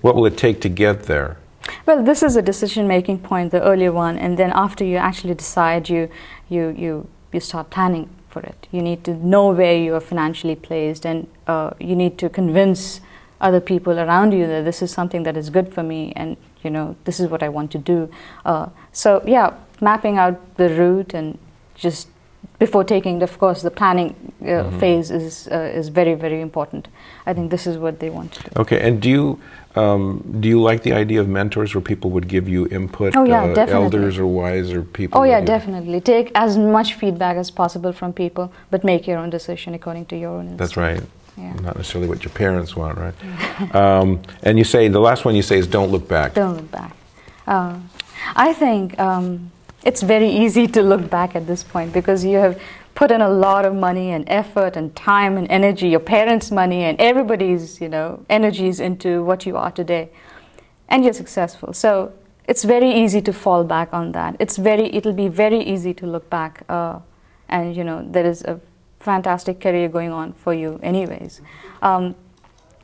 what will it take to get there? Well, this is a decision-making point, the earlier one, and then after you actually decide, you, you, you, you start planning for it. You need to know where you are financially placed, and uh, you need to convince other people around you that this is something that is good for me, and you know this is what I want to do. Uh, so yeah, mapping out the route and just before taking, of course, the planning uh, mm-hmm. phase is uh, is very very important. I think this is what they want to do. Okay, and do you um, do you like the idea of mentors where people would give you input? Oh yeah, uh, definitely. Elders or wiser people. Oh yeah, definitely. Take as much feedback as possible from people, but make your own decision according to your own. Instinct. That's right. Yeah. Not necessarily what your parents want, right? um, and you say the last one you say is don't look back. Don't look back. Uh, I think um, it's very easy to look back at this point because you have put in a lot of money and effort and time and energy, your parents' money and everybody's, you know, energies into what you are today. And you're successful. So it's very easy to fall back on that. It's very, it'll be very easy to look back. Uh, and, you know, there is a fantastic career going on for you anyways. Um,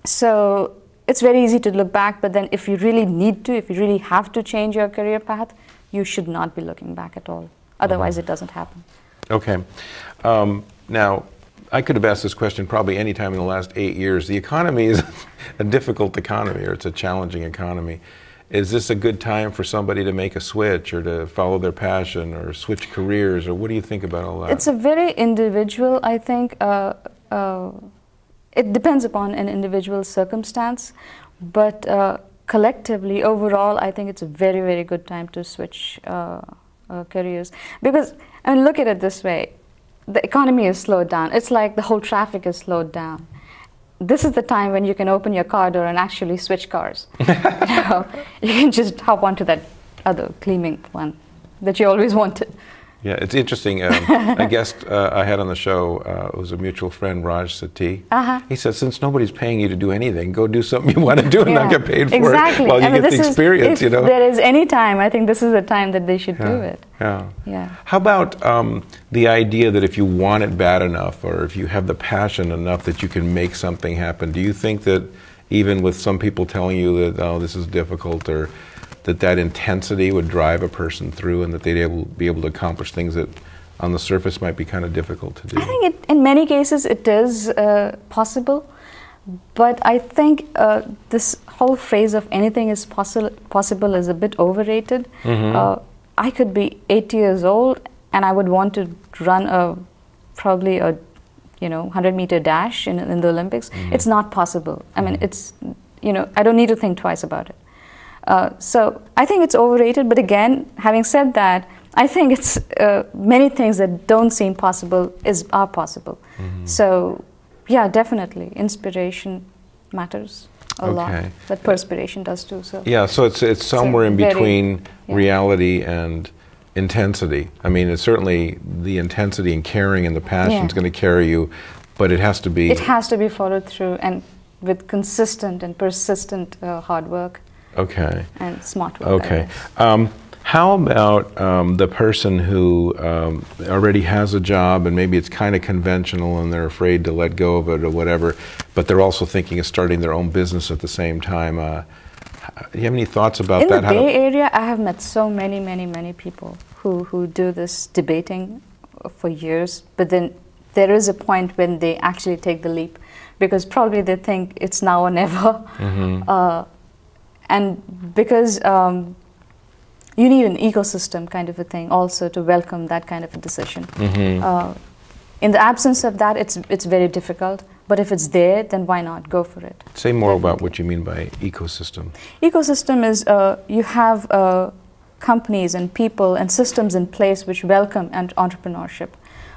so it's very easy to look back, but then if you really need to, if you really have to change your career path, you should not be looking back at all. Otherwise, mm-hmm. it doesn't happen. Okay. Um, now, I could have asked this question probably any time in the last eight years. The economy is a difficult economy, or it's a challenging economy. Is this a good time for somebody to make a switch, or to follow their passion, or switch careers, or what do you think about all that? It's a very individual, I think. Uh, uh, it depends upon an individual circumstance, but uh, collectively, overall, I think it's a very, very good time to switch uh, uh, careers because I mean, look at it this way the economy is slowed down. It's like the whole traffic is slowed down. This is the time when you can open your car door and actually switch cars. you, know, you can just hop onto that other gleaming one that you always wanted. Yeah, it's interesting. Um, a guest uh, I had on the show uh, was a mutual friend, Raj Sati. Uh-huh. He said, since nobody's paying you to do anything, go do something you want to do and yeah, not get paid for exactly. it while you mean, get the experience. Is, you know, there is any time, I think this is the time that they should yeah. do it. Yeah. Yeah. How about um, the idea that if you want it bad enough, or if you have the passion enough that you can make something happen? Do you think that even with some people telling you that oh this is difficult or that that intensity would drive a person through and that they'd able, be able to accomplish things that on the surface might be kind of difficult to do. I think it, in many cases it is uh, possible, but I think uh, this whole phrase of anything is possi- possible is a bit overrated. Mm-hmm. Uh, I could be 80 years old and I would want to run a probably a you know 100 meter dash in, in the Olympics. Mm-hmm. It's not possible. I mean, mm-hmm. it's you know I don't need to think twice about it. Uh, so I think it's overrated. But again, having said that, I think it's uh, many things that don't seem possible is are possible. Mm-hmm. So yeah, definitely, inspiration matters a okay. lot, but perspiration does too. So yeah, so it's it's somewhere so in between very, yeah. reality and intensity. I mean, it's certainly the intensity and caring and the passion is going to carry you, but it has to be. It has to be followed through and with consistent and persistent uh, hard work. Okay. And smart work. Okay. Um, how about um, the person who um, already has a job and maybe it's kind of conventional and they're afraid to let go of it or whatever, but they're also thinking of starting their own business at the same time? Uh, do you have any thoughts about In that? In the Bay Area, I have met so many, many, many people who, who do this debating for years, but then there is a point when they actually take the leap because probably they think it's now or never. Mm-hmm. Uh, and because um, you need an ecosystem kind of a thing also to welcome that kind of a decision. Mm-hmm. Uh, in the absence of that, it's it's very difficult. But if it's there, then why not go for it? Say more Definitely. about what you mean by ecosystem. Ecosystem is uh, you have uh, companies and people and systems in place which welcome and entrepreneurship.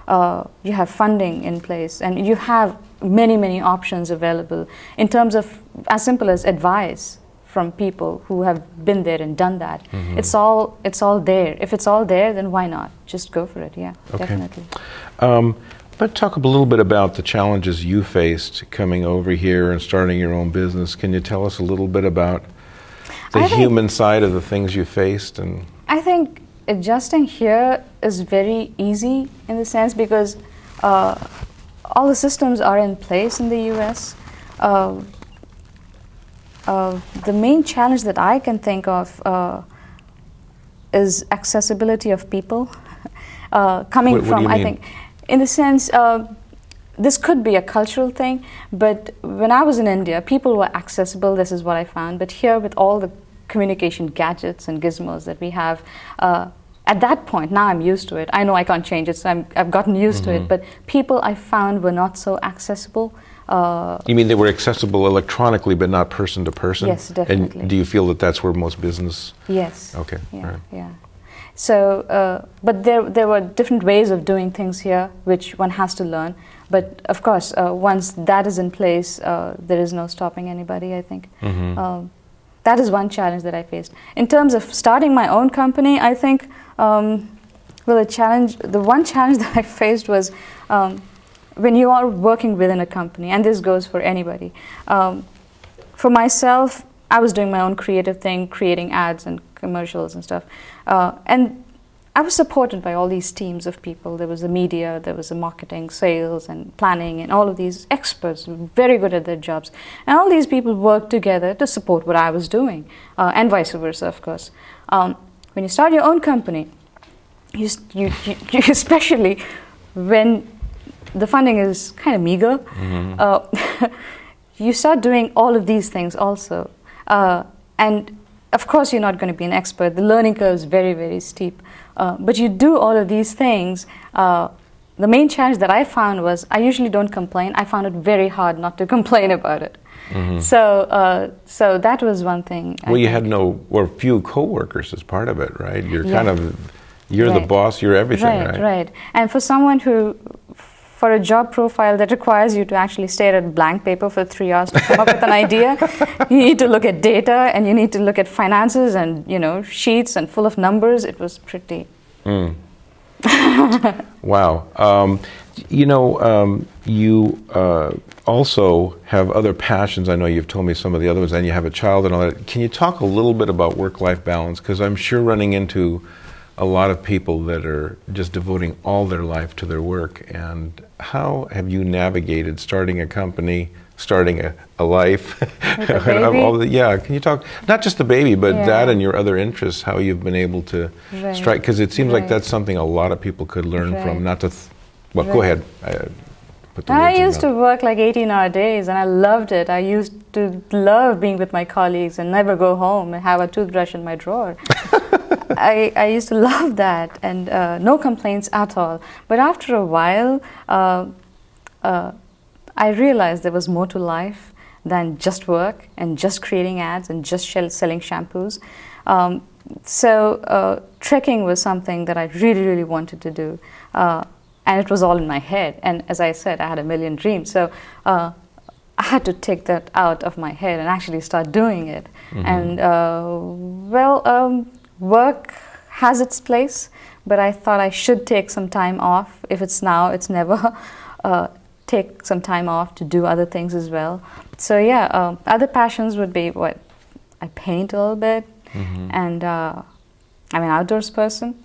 Uh, you have funding in place, and you have many many options available in terms of as simple as advice from people who have been there and done that. Mm-hmm. It's all it's all there. If it's all there, then why not? Just go for it. Yeah, okay. definitely. Um, let's talk a little bit about the challenges you faced coming over here and starting your own business. Can you tell us a little bit about the human side of the things you faced and? I think adjusting here is very easy in the sense because uh, all the systems are in place in the U.S. Uh, uh, the main challenge that I can think of uh, is accessibility of people. Uh, coming What- what from, I think, in the sense, uh, this could be a cultural thing, but when I was in India, people were accessible. This is what I found. But here, with all the communication gadgets and gizmos that we have, uh, at that point, now I'm used to it. I know I can't change it, so I'm, I've gotten used to Mm-hmm. it. But people I found were not so accessible. Uh, You mean they were accessible electronically, but not person to person? Yes, definitely. And do you feel that that's where most business? Yes. Okay, Yeah. Yeah. So, uh, but there there were different ways of doing things here, which one has to learn. But of course, uh, once that is in place, uh, there is no stopping anybody. I think. Mhm. Um, that is one challenge that I faced. In terms of starting my own company, I think, um, well, the challenge, the one challenge that I faced was um, when you are working within a company, and this goes for anybody. Um, for myself, I was doing my own creative thing, creating ads and commercials and stuff. Uh, and I was supported by all these teams of people. There was the media, there was the marketing, sales, and planning, and all of these experts, very good at their jobs. And all these people worked together to support what I was doing, uh, and vice versa, of course. Um, when you start your own company, you, you, you, especially when the funding is kind of meager, uh, you start doing all of these things also. Uh, and of course, you're not going to be an expert. The learning curve is very, very steep. Uh, but you do all of these things. Uh, the main challenge that I found was I usually don't complain. I found it very hard not to complain about it. So, uh, so that was one thing. I Mm-hmm. Well, you think. had no or few coworkers as part of it, right? You're Yeah. kind of you're the boss. You're everything, right, right? right. And for someone who, for a job profile that requires you to actually stare at blank paper for three hours to come up with an idea, you need to look at data and you need to look at finances and you know sheets and full of numbers. It was pretty. Mm. wow. Um, you know, um, you uh, also have other passions. I know you've told me some of the other ones, and you have a child and all that. Can you talk a little bit about work-life balance? Because I'm sure running into a lot of people that are just devoting all their life to their work. And how have you navigated starting a company, starting a, a life? A and all the- yeah, can you talk not just the baby, but Yeah. that and your other interests? How you've been able to Right. strike? Because it seems like that's something a lot of people could learn Right. from. Not to, th- well, go ahead. I, uh, I words in your used to work like 18 hour days and I loved it. I used to love being with my colleagues and never go home and have a toothbrush in my drawer. I, I used to love that and uh, no complaints at all. But after a while, uh, uh, I realized there was more to life than just work and just creating ads and just shell- selling shampoos. Um, so uh, trekking was something that I really, really wanted to do. And it was all in my head. And as I said, I had a million dreams. So uh, I had to take that out of my head and actually start doing it. And uh, well, um, work has its place, but I thought I should take some time off. If it's now, it's never. Uh, take some time off to do other things as well. So yeah, um, other passions would be what I paint a little bit, Mm-hmm. and uh, I'm an outdoors person.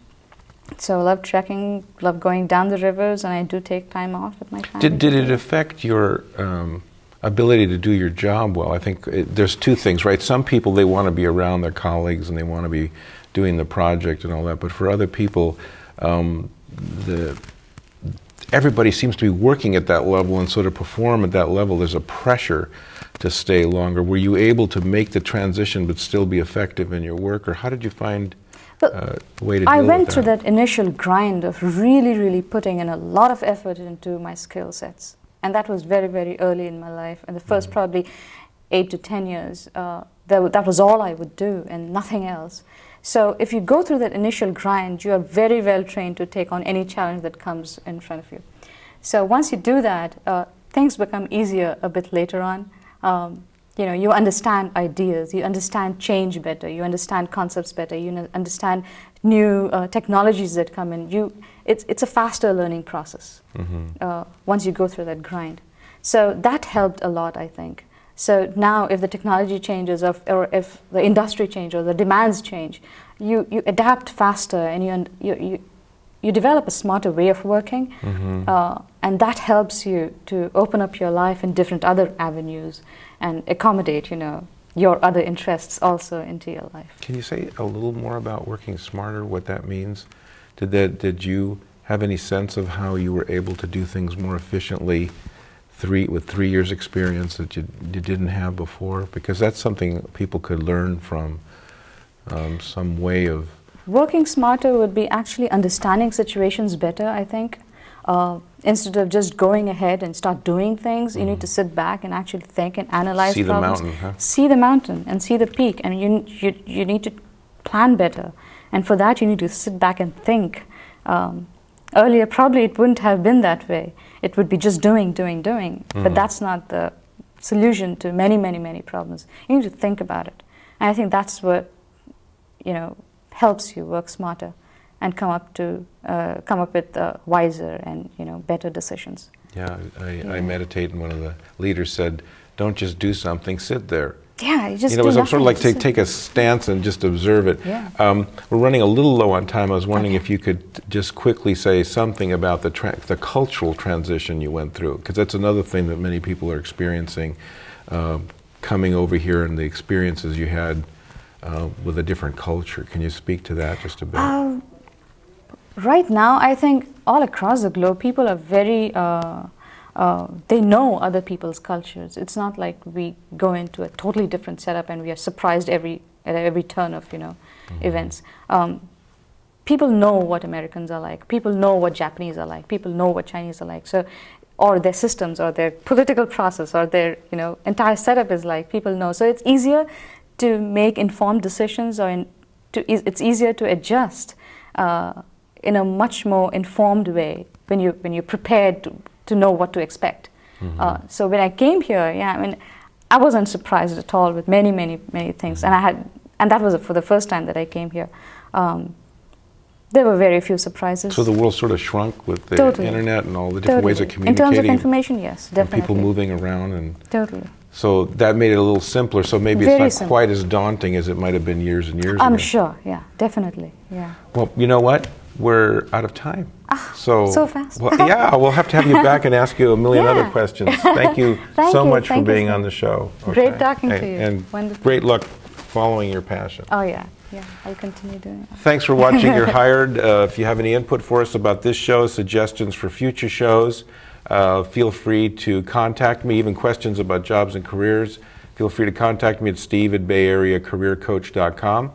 So I love trekking, love going down the rivers, and I do take time off with my family. Did, did it affect your um, ability to do your job well? I think it, there's two things, right? Some people, they want to be around their colleagues and they want to be doing the project and all that. But for other people, um, the, everybody seems to be working at that level. And so to perform at that level, there's a pressure to stay longer. Were you able to make the transition but still be effective in your work? Or how did you find uh, way to I went through that initial grind of really, really putting in a lot of effort into my skill sets. And that was very, very early in my life. And the 1st probably eight to 10 years, uh, that, w- that was all I would do and nothing else. So if you go through that initial grind, you are very well trained to take on any challenge that comes in front of you. So once you do that, uh, things become easier a bit later on. Um, you know, you understand ideas, you understand change better, you understand concepts better, you understand new uh, technologies that come in. You, it's, it's a faster learning process uh, once you go through that grind. So that helped a lot, I think. So now, if the technology changes, or if, or if the industry changes, or the demands change, you, you adapt faster and you, you, you, you develop a smarter way of working, uh, and that helps you to open up your life in different other avenues and accommodate, you know, your other interests also into your life. Can you say a little more about working smarter, what that means? Did, that, did you have any sense of how you were able to do things more efficiently three, with three years experience that you, you didn't have before? Because that's something people could learn from um, some way of Working smarter would be actually understanding situations better, I think. Uh, instead of just going ahead and start doing things, you need to sit back and actually think and analyze See the problems. mountain, huh? See the mountain and see the peak, and you, you, you need to plan better. And for that, you need to sit back and think. Um, earlier, probably it wouldn't have been that way. It would be just doing, doing, doing. But that's not the solution to many, many, many problems. You need to think about it. And I think that's what you know helps you work smarter and come up to uh, come up with uh, wiser and you know better decisions. Yeah, I, I meditate, and one of the leaders said, "Don't just do something; sit there." Yeah, you just you know, it was sort of like take, take a stance and just observe it. Yeah. Um, we're running a little low on time. I was wondering Okay. if you could just quickly say something about the tra- the cultural transition you went through, because that's another thing that many people are experiencing, uh, coming over here and the experiences you had uh, with a different culture. Can you speak to that just a bit? Um, right now, I think all across the globe, people are very. Uh, uh, they know other people's cultures. It's not like we go into a totally different setup and we are surprised every at every turn of you know events. Um, people know what Americans are like. People know what Japanese are like. People know what Chinese are like. So, or their systems, or their political process, or their you know entire setup is like. People know. So it's easier to make informed decisions, or in, to, it's easier to adjust uh, in a much more informed way when you when you're prepared to, to know what to expect. Uh, so when I came here, yeah, I mean, I wasn't surprised at all with many, many, many things, and I had, and that was for the first time that I came here. Um, there were very few surprises. so the world sort of shrunk with the Totally. internet and all the different ways of communicating. In terms of information, yes, and definitely. people moving around and Totally. So that made it a little simpler. So maybe Very it's not simple. quite as daunting as it might have been years and years ago. I'm sure. Yeah, definitely. Yeah. Well, you know what? We're out of time. so Ah, so fast. Well, yeah, we'll have to have you back and ask you a million other questions. Thank you Thank so you. much Thank for being so on the show. Great talking to you. And Wonderful. great luck following your passion. Oh yeah. Yeah. I'll continue doing it. Thanks for watching. You're hired. Uh, if you have any input for us about this show, suggestions for future shows, uh, feel free to contact me. Even questions about jobs and careers, feel free to contact me at steve at bayareacareercoach.com.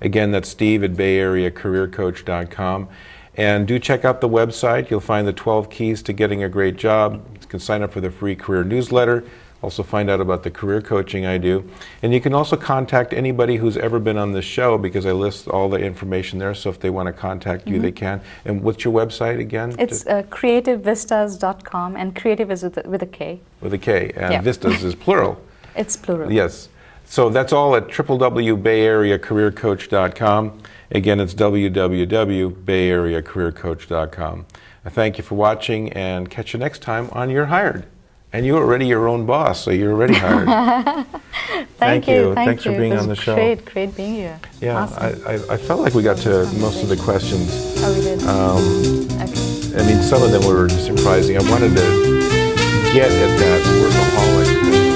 Again, that's steve at bayareacareercoach.com. And do check out the website. You'll find the 12 keys to getting a great job. You can sign up for the free career newsletter. Also, find out about the career coaching I do. And you can also contact anybody who's ever been on this show because I list all the information there. So if they want to contact you, they can. And what's your website again? Mm-hmm. It's uh, kreativevistas.com, and creative is with a, with a K. with a K. And Yeah. Vistas is plural. It's plural. Yes. So that's all at www.bayareacareercoach.com. Again, it's www.bayareacareercoach.com. I thank you for watching and catch you next time on You're Hired. And you're already your own boss, so you're already hired. Thank, Thank you. you. Thank Thanks for being on the show. Great, great being here. yeah, Awesome. I, I, I felt like we got to most of the questions. oh, we did. Um, okay. I mean, some of them were surprising. I wanted to get at that workaholic thing.